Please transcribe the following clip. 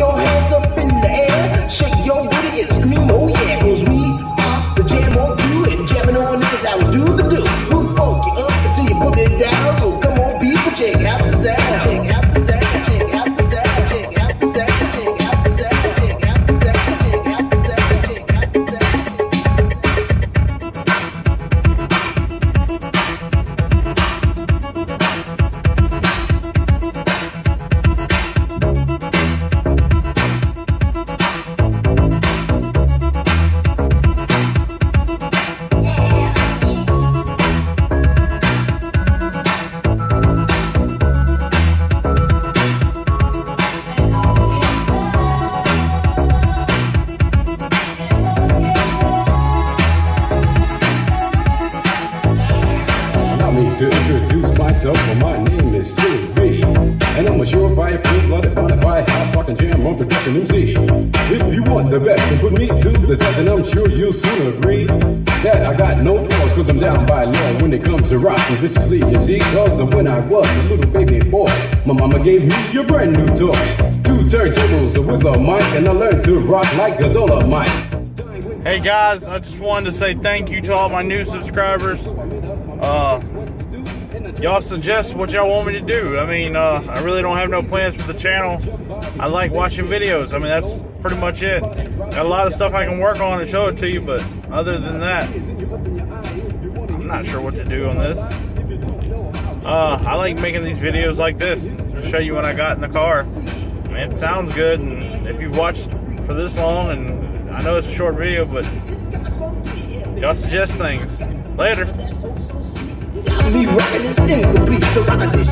your to introduce myself. Well, my name is Jimmy B. And I'm a surefire, full-blooded, bonafide, hot fucking jam on production MC. If you want the best, then put me to the test, and I'm sure you'll soon agree that I got no flaws, cause I'm down by law when it comes to rocking viciously. You see, cause when I was a little baby boy, my mama gave me a brand new toy. Two turntables with a mic, and I learned to rock like a dolomite. Hey guys, I just wanted to say thank you to all my new subscribers. Uh, y'all suggest what y'all want me to do. I mean, uh, I really don't have no plans for the channel. I like watching videos. I mean, that's pretty much it. Got a lot of stuff I can work on and show it to you, but other than that, I'm not sure what to do on this. Uh, I like making these videos like this to show you what I got in the car. I mean, it sounds good, and if you've watched for this long, and I know it's a short video, but y'all suggest things. Later. Me rocking this incomplete, so rock this